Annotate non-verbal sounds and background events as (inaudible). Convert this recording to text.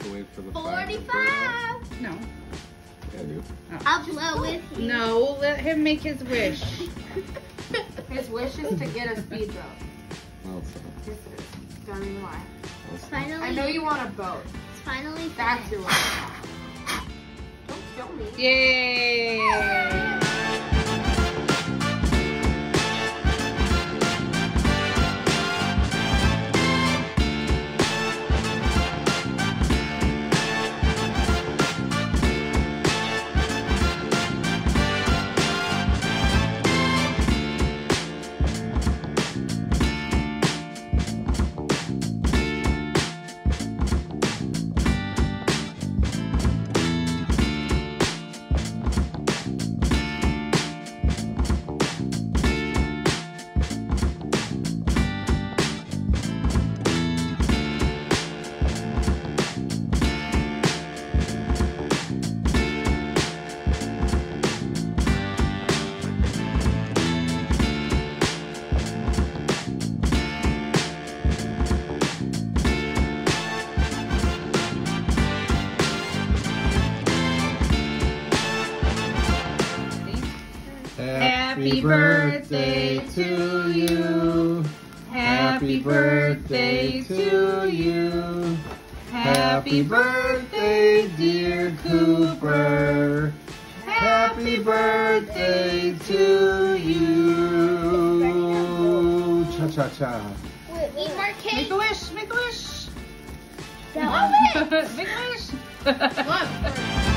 25. No. Yeah, oh. dude. I'll blow with you. No, let him make his wish. (laughs) His wish is to get a speed boat. Well, so, Yes, it is. Don't even lie. Finally, I know you want a boat. it's finally That's finished. your wish. Don't kill me. Yay! Happy birthday to you. Happy birthday to you. Happy birthday, dear Cooper. Happy birthday to you. Cha cha cha. Wait, Eat more Make a wish, make a wish. Love (laughs) it. make a wish. (laughs)